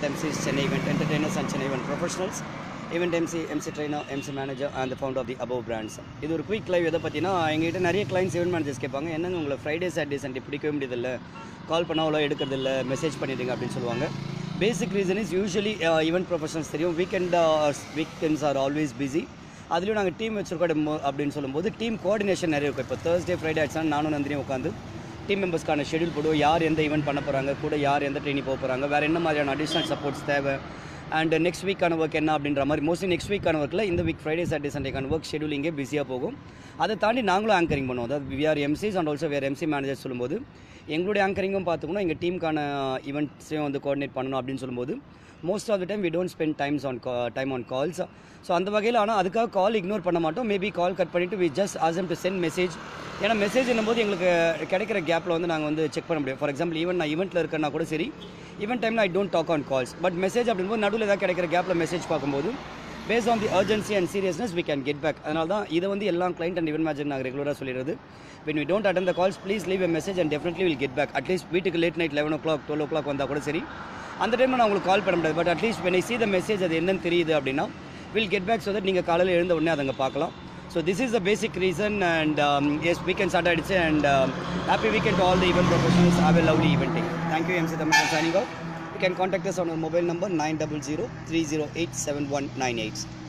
event MCs, Chennai event entertainers and Chennai event professionals, event MC, MC trainer, MC manager and the founder of the above brands. இது ஒரு quick live எதை பற்றினா எங்ககிட்ட நிறைய clients event managers கேட்பாங்க என்னங்க உங்களை ஃப்ரைடே சாட்டர்டே சண்டே பிடிக்கவே முடியதில்ல கால் பண்ணால் அவ்வளோ எடுக்கிறதில்ல? மெசேஜ் பண்ணிடுங்க அப்படின்னு சொல்லுவாங்க. Basic reason is usually event professionals தெரியும். Weekend weekends uh, are always busy அதுலேயும் நாங்கள் டீம் வச்சுருக்கோம் அப்படின்னு சொல்லும்போது டீம் கோஆர்டினேஷன் நிறைய இருக்கும். இப்போ தேர்ஸ்டே ஃப்ரைடே ஆச்சுன்னா நானும் நந்தினியும் உட்காந்து டீம் மெம்பர்ஸ்க்கான ஷெடியூல் போடுவோம். யார் எந்த ஈவெண்ட் பண்ண போகிறாங்க கூட யார் எந்த ட்ரெயினிங் போக போகிறாங்க வேறு என்ன மாதிரியான அடிஷ்னல் சப்போர்ட்ஸ் தேவை? அண்ட் நெக்ஸ்ட் வீக்கான ஒர்க் என்ன அப்படின்ற மாதிரி மோஸ்ட்லி நெக்ஸ்ட் வீக்கான ஒர்க்கில் இந்த வீக் ஃப்ரைடே சாட்டர்டே சண்டேக்கான ஒர்க் ஷெடியூலிங்கே பிஸியாக போகும். அதை தாண்டி நாங்களும் ஆங்கரிங் பண்ணுவோம். அதாவது we are MCs and also வேறு எம்சி மேனேஜர் சொல்லும்போது எங்களுடைய ஆங்கரிங்கும் பார்த்துக்கணும் எங்கள் டீமுக்கான ஈவெண்ட்ஸையும் வந்து கோஆர்டினேட் பண்ணணும் அப்படின்னு சொல்லும்போது most of the time we don't spend times on time on calls so அந்த வகையில் ஆனால் அதுக்காக கால் இக்னோர் பண்ண மாட்டோம். மேபி கால் கட் பண்ணிவிட்டு we just ask them to send message ஏன்னா மெசேஜ் போது எங்களுக்கு கிடைக்கிற கேப்பில் வந்து நாங்கள் வந்து செக் பண்ண முடியும். ஃபார் எக்ஸாம்பிள் ஈவன் நான் ஈவெண்ட்டில் இருக்கேன்னா கூட சரி ஈவெண்ட் டைமில் I don't talk on calls but message அப்படின்போது நடுவில் ஏதாவது கிடைக்கிற கேப்பில் மெசேஜ் பார்க்கும்போது base on the urgency and seriousness we can get back அதனால தான் இதை வந்து எல்லா கிளைண்ட் அண்ட் இவன் மேஜர் நாங்கள் ரெகுலராக சொல்லிடுறது. When we don't attend the calls please leave a message and definitely will get back at least வீட்டுக்கு late night eleven o'clock twelve o'clock வந்தால் கூட சரி. அந்த டைமில் நான் உங்களுக்கு கால் பண்ண முடியாது. But at least when I see the message அது என்னன்னு தெரியுது அப்படின்னா will get back so that நீங்கள் காலையில் எழுந்த உடனே அதை அங்கே பார்க்கலாம். So this is the basic reason and um, yes, weekend Saturday and um, happy weekend to all the event professionals. Have a lovely evening. Thank you MC Thamman for signing out. You can contact us on our mobile number 900 308 7198.